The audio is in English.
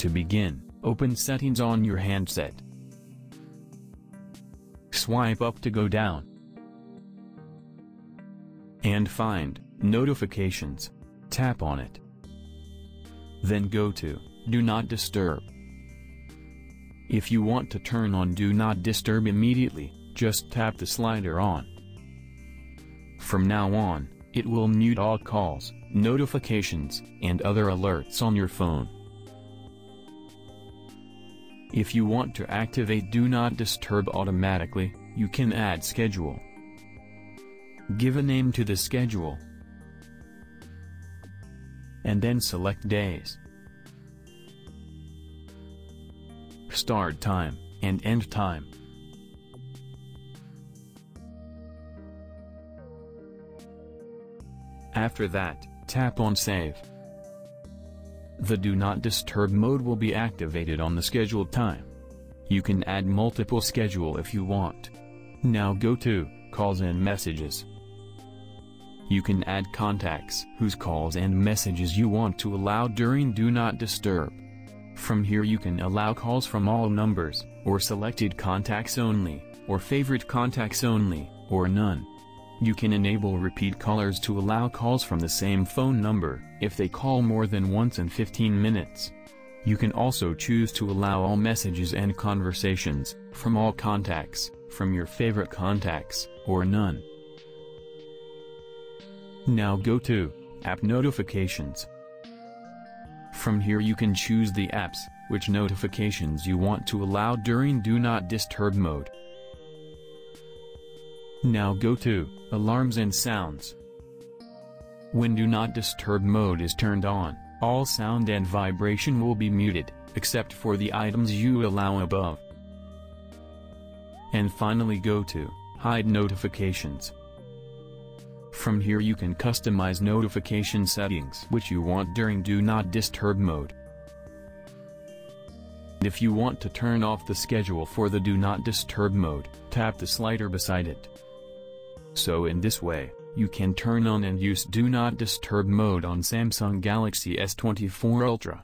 To begin, open Settings on your handset. Swipe up to go down. And find Notifications. Tap on it. Then go to Do Not Disturb. If you want to turn on Do Not Disturb immediately, just tap the slider on. From now on, it will mute all calls, notifications, and other alerts on your phone. If you want to activate Do Not Disturb automatically, you can add Schedule. Give a name to the schedule. And then select days. Start time, and end time. After that, tap on Save. The Do Not Disturb mode will be activated on the scheduled time. You can add multiple schedule if you want. Now go to Calls and Messages. You can add contacts whose calls and messages you want to allow during Do Not Disturb. From here you can allow calls from all numbers, or selected contacts only, or favorite contacts only, or none. You can enable repeat callers to allow calls from the same phone number, if they call more than once in 15 minutes. You can also choose to allow all messages and conversations, from all contacts, from your favorite contacts, or none. Now go to App Notifications. From here you can choose the apps, which notifications you want to allow during Do Not Disturb mode. Now go to Alarms and Sounds. When Do Not Disturb mode is turned on, all sound and vibration will be muted, except for the items you allow above. And finally go to Hide Notifications. From here you can customize notification settings which you want during Do Not Disturb mode. If you want to turn off the schedule for the Do Not Disturb mode, tap the slider beside it. So in this way, you can turn on and use Do Not Disturb mode on Samsung Galaxy S24 Ultra.